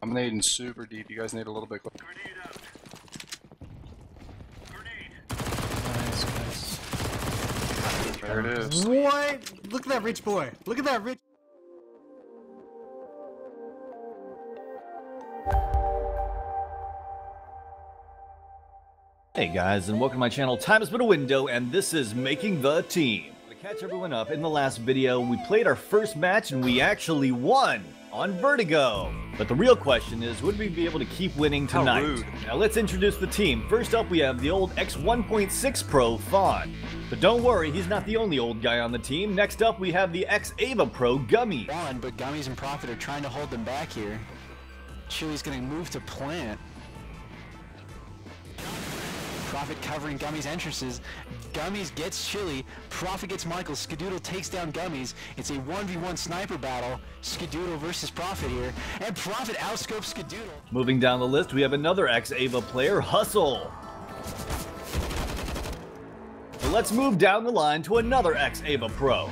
I'm nading super deep. You guys need a little bit. Nice, nice. There it is. What? Look at that rich boy. Look at that rich. Hey guys, and welcome to my channel. Time is but a window, and this is Making the Team. To catch everyone up, in the last video, we played our first match and we actually won on Vertigo. But the real question is, would we be able to keep winning tonight? Now let's introduce the team. First up, we have the old X1.6 Pro Fawn. But don't worry, he's not the only old guy on the team. Next up, we have the X Ava Pro Gummy. One, but Gummies and Profit are trying to hold them back here. Chili's gonna move to plant. Profit covering Gummies entrances. Gummies gets Chili. Profit gets Michael. Skadoodle takes down Gummies. It's a 1v1 sniper battle. Skadoodle versus Profit here. And Profit outscopes Skadoodle. Moving down the list, we have another ex-Ava player, Hustle. But let's move down the line to another ex-Ava Pro.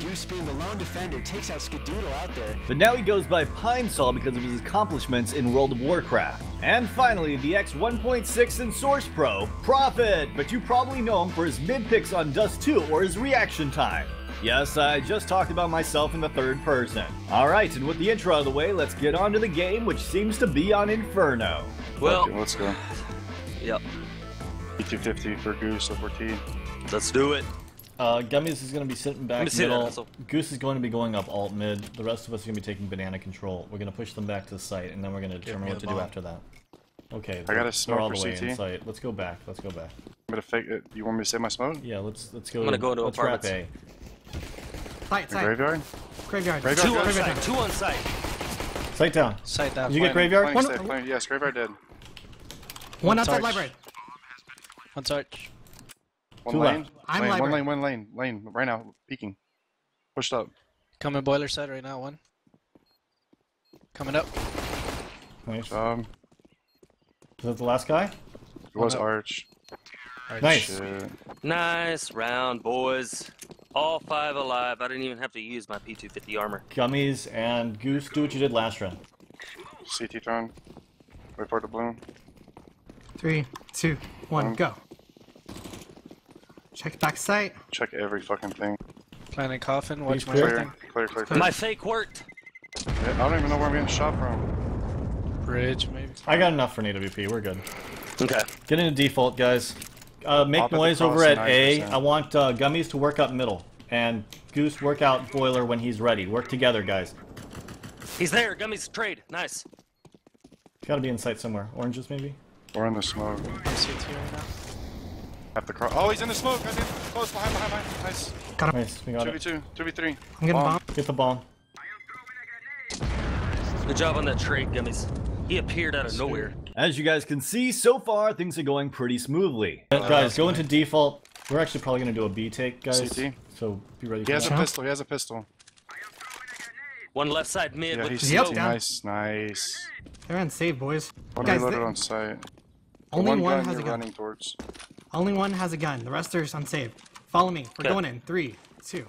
Goose being the lone defender takes out Skadoodle out there. But now he goes by Pine Sol because of his accomplishments in World of Warcraft. And finally, the X 1.6 and Source Pro, Profit! But you probably know him for his mid picks on Dust 2 or his reaction time. Yes, I just talked about myself in the third person. Alright, and with the intro out of the way, let's get on to the game, which seems to be on Inferno. Well, Okay, let's go. yep. P250 for Goose over T. Let's do it. Uh, Gummies is going to be sitting back Let me see that middle. hustle. Goose is going to be going up alt mid. The rest of us are going to be taking banana control. We're going to push them back to the site, and then we're going to determine what the to do after that. Okay, I got a they're smoke all the way CT. in sight. Let's go back. Let's go back. I'm gonna fake it. You want me to save my smoke? Yeah, let's let's go. I'm gonna go into let's wrap. A. Site, The site. graveyard? Graveyard. Graveyard. Two on Graveyard. site. Two on site. Sight down. Sight down. Did you get graveyard? Playing One- safe, playing- yes, graveyard dead. One outside library. One search. One Two lane. left. I'm lane, one lane, one lane, lane. Right now, peeking. Pushed up. Coming boiler side right now, one. Coming up. Nice. Um, Is that the last guy? it was Arch. Nice. Shit. Nice round, boys. All five alive. I didn't even have to use my P250 armor. Gummies and Goose, do what you did last round. CT turn. Wait for it to bloom. Three, two, one, Um, go. Check back site. Check every fucking thing. Planting coffin. Watch my clear. everything. Clear, clear, clear. My fake worked. Yeah, I don't even know where I'm getting shot from. Bridge, maybe. I got enough for an AWP. We're good. Okay. Get into default, guys. Uh, make Pop at noise cross over at A. 9%. I want uh, Gummies to work up middle. And Goose work out Boiler when he's ready. Work together, guys. He's there. Gummies trade. Nice. It's gotta be in sight somewhere. Oranges, maybe? We're in the smoke. I'm CT right now. At the cross. Oh, he's in the smoke. I did. Close behind, behind, behind. Nice. Got him. Nice, we got it. 2v2, 2v3. I'm getting Bomb. bombed. Get the bomb. Good job on that trade, Gummies. He appeared out of nowhere. As you guys can see, so far things are going pretty smoothly. Uh, guys, go into default. We're actually probably gonna do a B take, guys. CT. So be ready He for has a pistol. He has a pistol. One left side mid Yeah, with he's the Yep, down. Nice, nice. They're on save, boys. One Guys, reloaded the- on site. The only one one gun has a you're gun. running towards. Only one has a gun. The rest are on save. Follow me. We're Okay. going in. Three, two.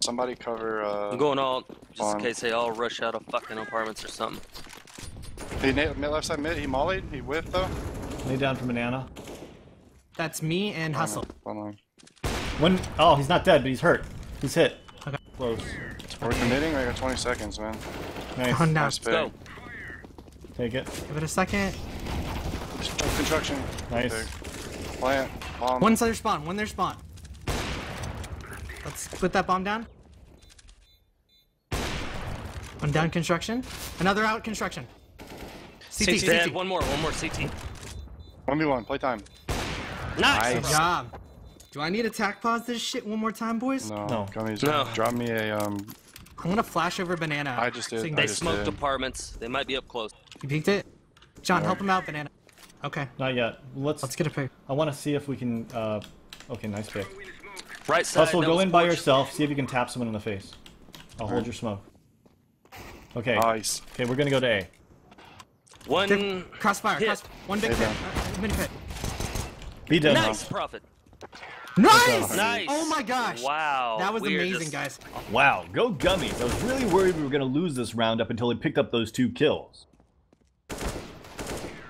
Somebody cover. Uh, I'm going all just On. in case they all rush out of fucking apartments or something. He na- mid- left side mid. He mollied. He whiffed though. Lay down for banana. That's me and Hustle. One line. When oh, he's not dead, but he's hurt. He's hit. Okay. Close. We're committing. I got 20 seconds, man. Nice. Down, down. Nice pick. Go. Take it. Give it a second. Construction. Nice. Pick. Plant. Bomb. One's their spawn. One their spawn. Let's put that bomb down. One down construction. Another out construction. CT, CT. CT. One more. One more CT. 1v1. Playtime. Nice. Good job. Do I need to tack pause this shit one more time, boys? No. No. Gummies. No. Drop me a um. I'm gonna flash over banana. I just did. So They can- just smoked did. apartments. They might be up close. you peeked it? John, help him out, banana. Okay, Not yet. Let's. let's get a pick. I want to see if we can. Uh, okay, nice pick. Right side. Hustle, go was in by yourself. See if you can tap someone in the face. I'll hold your smoke. Okay. Nice. Okay, we're gonna go to A. One. They're- Crossfire. Hit. Cross. One big Stay pit. Uh, mid pit. Be done. Nice profit. Nice! Nice. Oh my gosh. Wow. That was we are amazing, just- guys. Wow, go gummies. I was really worried we were going to lose this round up until he picked up those two kills.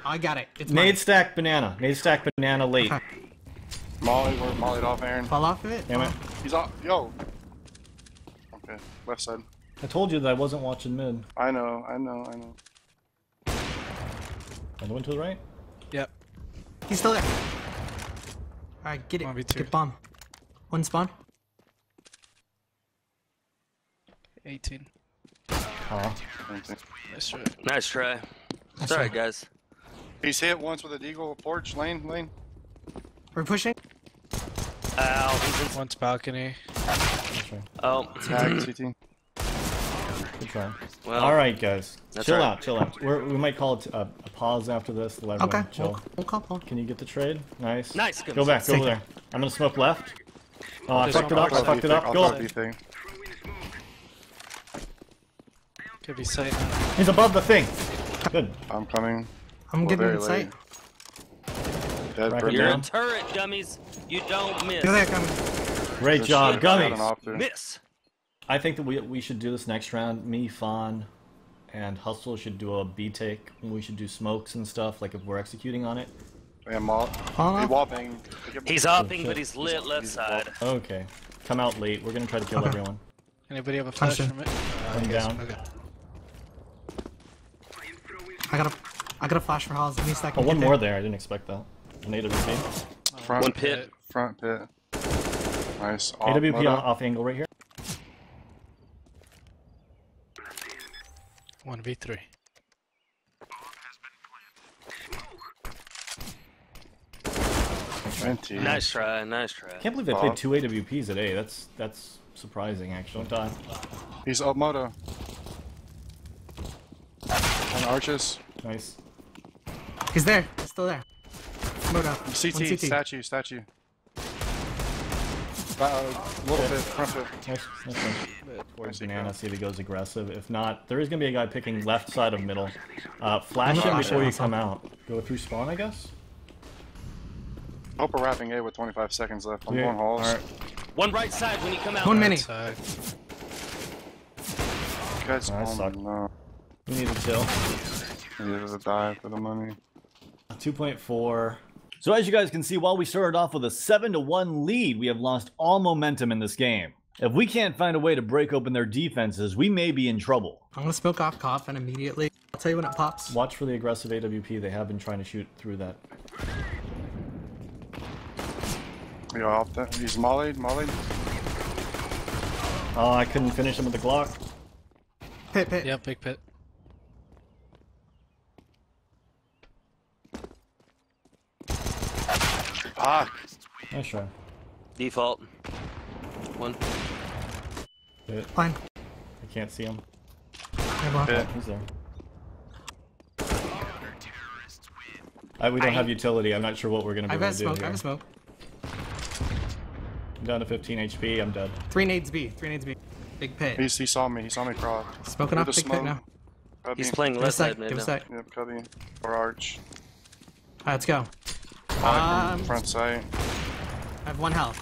I got it. It's mine. Nade stack banana. Nade stack banana late. Okay. Molly, we're mollied off Aaron. Fall off of it. Damn it. He's off. Yo. Okay, left side. I told you that I wasn't watching mid. I know, I know, I know. I went to the right. Yep. He's still there. Alright, get it. 1v2. Get bomb. One spawn. 18. Aw. Nice try. Nice try. It's alright, guys. He's hit once with a deagle porch lane, lane. We're pushing. Ow. He's in. One's balcony. Oh. Tag, CT. Good try. Well. All right, guys. Chill right. out. Chill out. We're, we might call it a, a pause after this. Let everyone Okay. chill. We'll, we'll call Paul. Can you get the trade? Nice. Nice. Go back. Go Take over there. I'm gonna smoke left. Oh, I Just fucked it up. I I'll fucked it up. I'll Go. throw B-thing. Could be sight. He's above the thing. Good. I'm coming. I'm We're getting very in sight. Dead Right for You're here. a turret, gummies. You don't miss. Go there, coming. Great job, gummies. Miss. I think that we we should do this next round. Me, Fawn, and Hustle should do a B take. We should do smokes and stuff. Like if we're executing on it. Yeah, Maul. Paul He off? He's hopping, but he's lit left he's side. Okay. Come out late. We're gonna try to kill Okay. everyone. Anybody have a flash Punch from it? Uh, I guess- down. Okay. I got a, I got a flash for Halls. Give me a second. Oh, one Get there. more there. I didn't expect that. An AWP. Front One pit. Front pit. Nice. AWP moto. on, off angle right here. One v three. Twenty. Nice try. Nice try. Can't believe they played two AWPs at A. That's that's surprising actually. Don't die. He's up moto. On arches. Nice. He's there. He's still there. Moto. CT, CT. statue, statue. Uh, little bit, front bit. Nice. nice one. Towards banana, see if he goes aggressive. If not, there is gonna be a guy picking left side of middle. Uh, flash him before you come out. Go through spawn, I guess. Hope we're wrapping A with 25 seconds left. I'm Yeah, going halls. alright. One right side when you come out. One mini. Side. Guys, Nice oh suck. no. We need to chill. He needed to die for the money. 2.4. So as you guys can see, while we started off with a 7 to 1 lead, we have lost all momentum in this game. If we can't find a way to break open their defenses, we may be in trouble. I'm gonna smoke off coffin immediately. I'll tell you when it pops. Watch for the aggressive AWP. They have been trying to shoot through that. Yo, off that. He's mollied, mollied. Oh, I couldn't finish him with the Glock. Pit, pit. Yep, big pit. Fuck. Nice try. Default. One. Hit. Fine. I can't see him. Hey, bro. Pit. He's there. I, we don't have utility. I'm not sure what we're gonna be I've able got to do smoke. here. I've got smoke. I'm down to 15 HP. I'm dead. Three nades B. Three nades B. Big pit. He's, he saw me. He saw me crawl. Smoking off the big pit now. Cubby. He's playing Give us left a sec. side mid Give us now. a sec. Yep, cubby. Or arch. Alright, let's go. Molly Um, front sight. I have one health.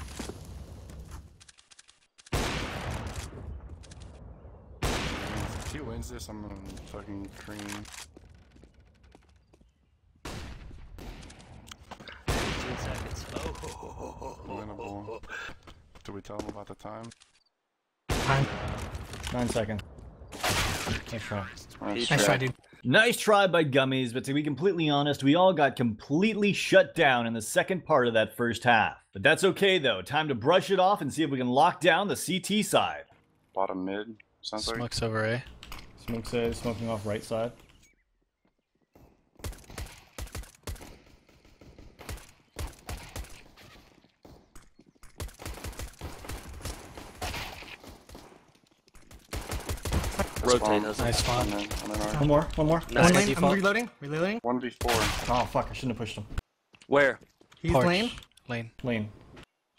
If he wins this, I'm gonna fucking cream. Winnable. Do we tell him about the time? Fine. Nine seconds. Nice try. Nice Nice try, dude. Nice try by Gummies, but to be completely honest, we all got completely shut down in the second part of that first half. But that's okay though, time to brush it off and see if we can lock down the CT side. Bottom mid. Sounds like. Smokes over A. Smoke says smoking off right side. Rotate bomb. us. Nice spawn. And then, and then One more. One more. Nice. One lane. I'm reloading. Reloading. 1v4. Oh fuck! I shouldn't have pushed him. Where? He's Porch. lane. Lane. Lane.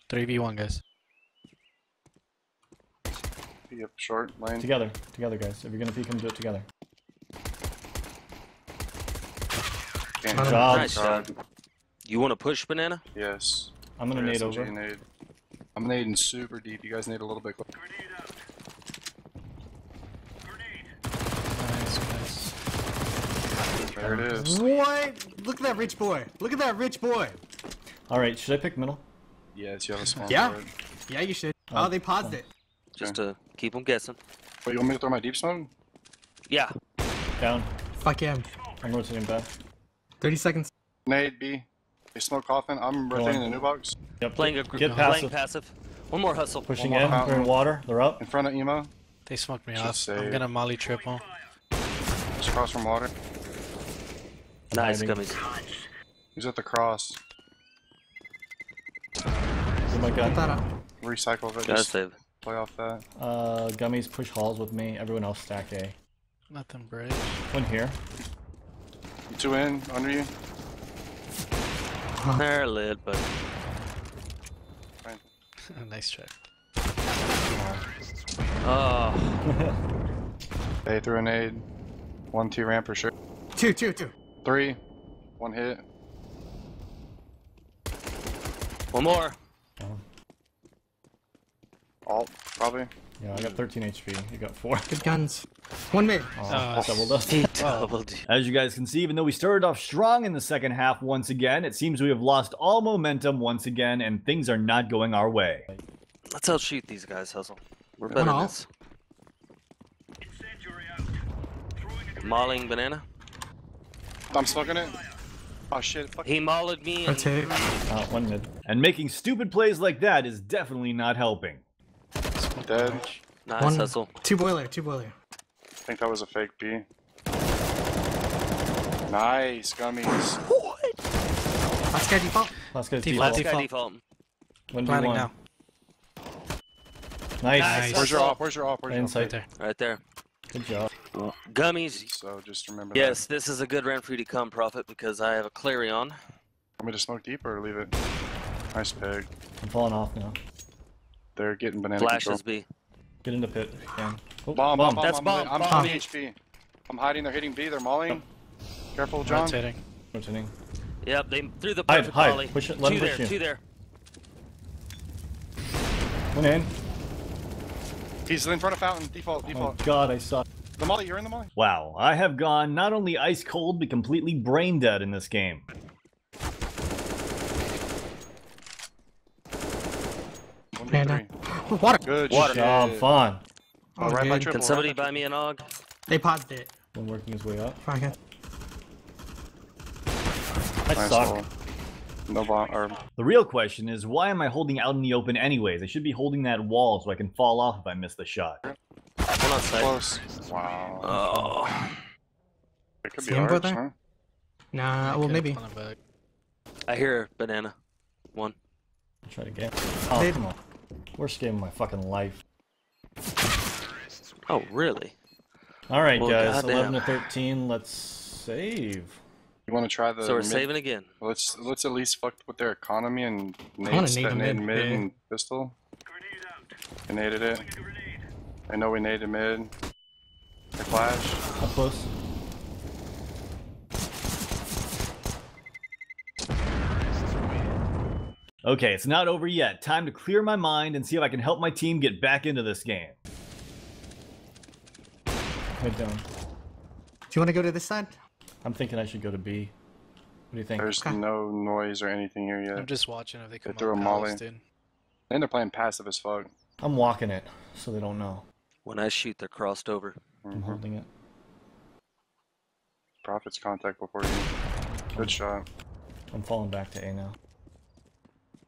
3v1, guys. Be up short lane. Together. Together, guys. If you're gonna peek him, do it together. can't. Good job. Nice job. You want to push banana? Yes. I'm gonna nade over. Nade. I'm nading super deep. You guys need a little bit. quick. Nice, nice. There it is. What? Look at that rich boy. Look at that rich boy. All right, should I pick middle? Yes, you have a small Yeah. turret. Yeah, you should. Oh. oh, they paused it. Just to keep them guessing. Wait, you want me to throw my deep smoke? Yeah. Down. Fuck him. I'm rotating back. 30 seconds. Nade B. They smoke coffin. I'm rotating the new box. Yep. Playing a get, gr- get playing passive. passive. One more hustle. Pushing One in. more They're in water. They're up. In front of emo. They smoked me Just off. say- I'm gonna molly triple. Just across from water. Nice Diving. gummies. He's at the cross. Oh my god. that. Recycle it. Gotta save. play off that. Uh, gummies push halls with me. Everyone else stack A. Nothing bridge. One here. Two in, under you. They're lit, but nice try. oh, They threw a nade. One, two ramp for sure. Two, two, two. Three. One hit. one more. Alt, probably. Yeah, I got 13 HP. You got four. Good guns. One mid. Oh, Uh, doubled up. He. As you guys can see, even though we started off strong in the second half once again, it seems we have lost all momentum once again, and things are not going our way. Let's outshoot these guys, hustle. We're better than all. this. Mauling banana. I'm smoking it. Oh shit. Fuck. He mauled me. And Rotate. Uh, one mid. And making stupid plays like that is definitely not helping. Dead. nice One. hustle. Two boiler, two boiler. I think that was a fake B. Nice gummies. What? Last guy default. Last guy's Default. default. Last guy default. default. One v Planning now. Nice. Nice. Where's your off? Where's your off? Where's your off? Right there. Right there. Good job. Gummies. So just remember Yes, this is a good round for you to come, Prophet, because I have a Clarion. Want me to smoke deep or leave it? Nice pig. I'm falling off now. They're getting banana Flashes control. B. Get into pit if you can. Oh, Bomb, bomb, bomb. That's I'm, bomb, I'm, bomb. I'm HP. I'm hiding. They're hitting B. They're mauling. Careful, John. Rotating. Rotating. Yep, they threw the Hide, perfect hide. volley. Push it, let two him push there, you. two there. One in. He's in front of fountain. Default. default. Oh Default. god, I saw. The molly. You're in the molly. Wow, I have gone not only ice cold, but completely brain dead in this game. One, two, Water. Good Water. shit. Job, fun. Oh, Oh, right by triple. Can somebody buy me an AUG? They paused it. One working his way up. Fuck it. I Nice suck. roll. No bomb. Or The real question is, why am I holding out in the open anyways? I should be holding that wall so I can fall off if I miss the shot. One on site. close. Wow. Oh, it could See be him go ours, there? huh? Nah, well Okay, maybe. pulling back. I hear banana. One. I'll Try to get. Oh, They- come on. Worst game of my fucking life. Oh, really? Alright, Well, guys. goddamn. 11 to 13. Let's save. You want to try the? So we're mid- saving again. Let's let's at least fuck with their economy and wanna nade, nade nade mid, mid eh? and pistol. I naded it. I know we naded mid. They flash. Up close. Okay, it's not over yet. Time to clear my mind and see if I can help my team get back into this game. Mid down. Do you want to go to this side? I'm thinking I should go to B. What do you think? There's Okay. no noise or anything here yet. I'm just watching if they come threw up a palace, molly. dude. And they're playing passive as fuck. I'm walking it, so they don't know. When I shoot, they're crossed over. I'm mm-hmm. holding it. Profits contact before you. Good shot. I'm falling back to A now.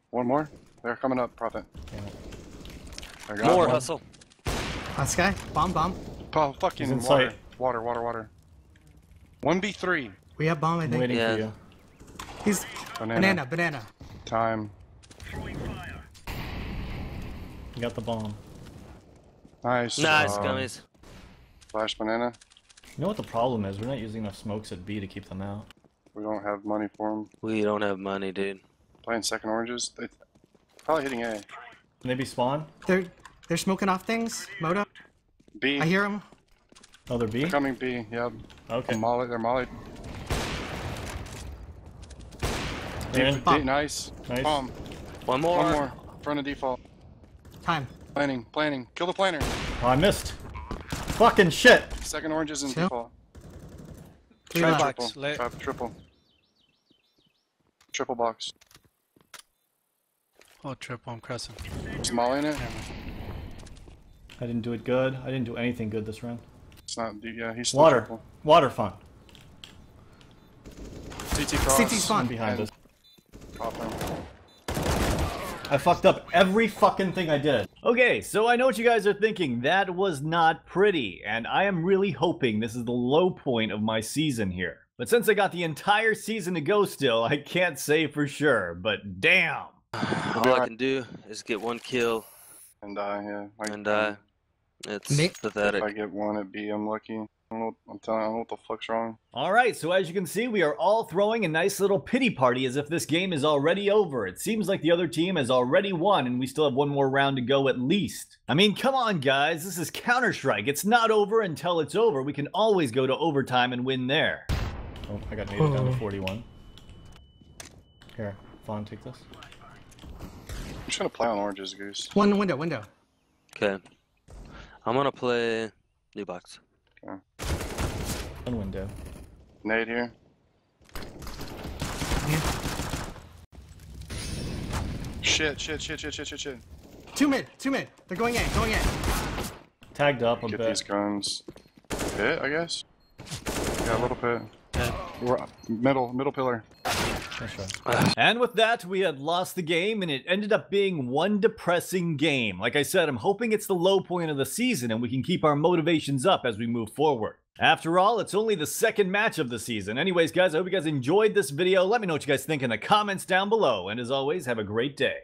One more. They're coming up. Profit. Damn it. I got More one. hustle. Last guy. Bomb, bomb. Oh, fucking water. sight. Water, water, water. 1v3. We have bomb, I I'm think. waiting Yeah. for you. He's Banana. banana, banana. Time. You got the bomb. Nice. Nice job. gummies. Flash banana. You know what the problem is? We're not using enough smokes at B to keep them out. We don't have money for them. We don't have money, dude. Playing second oranges. They probably hitting A. Maybe spawn? They're they're smoking off things. Moto. B. I hear them. Oh, they're B? They're coming B. Yep. Okay. Molly. They're molly. They're in. Bomb. Nice. Nice. Bomb. One more. One more. Front of default. Time. Planning. Planning. Kill the planner. Oh, I missed. Fucking shit. Second orange is in Two. default. Three Try left. triple. Box, lit. Try triple. Triple box. Oh, triple, I'm crossing. Small in it. I didn't do it good. I didn't do anything good this round. It's not. Yeah, he's Water. triple. Water fun. CT cross. CT spawn. Behind us. Pop him. I fucked up every fucking thing I did. Okay, so I know what you guys are thinking. That was not pretty, and I am really hoping this is the low point of my season here. But since I got the entire season to go still, I can't say for sure, but damn. All I can do is get one kill And die. Yeah. Like, and die. It's Nick? If. I get one at B, I'm lucky. I don't know. I'm telling. I don't know what the fuck's wrong. Alright, so as you can see, we are all throwing a nice little pity party as if this game is already over. It seems like the other team has already won, and we still have one more round to go at least. I mean, come on, guys, this is Counter Strike. It's not over until it's over. We can always go to overtime and win there. Oh, I got naded down to Oh. 41. Here, Vaughn, take this. I'm just gonna play on oranges, Goose. One window, window. Okay. I'm gonna play new box. One window. Nade here. Shit, shit, shit, shit, shit, shit, shit. Two mid, two mid. They're going in, going in. Tagged up a Get bit. these guns. Pit, I guess. Yeah, a little bit. Dead. We're middle, middle pillar. Nice. Uh, and with that, we had lost the game, and it ended up being one depressing game. Like I said, I'm hoping it's the low point of the season and we can keep our motivations up as we move forward. After all, it's only the second match of the season. Anyways, guys, I hope you guys enjoyed this video. Let me know what you guys think in the comments down below. And as always, have a great day.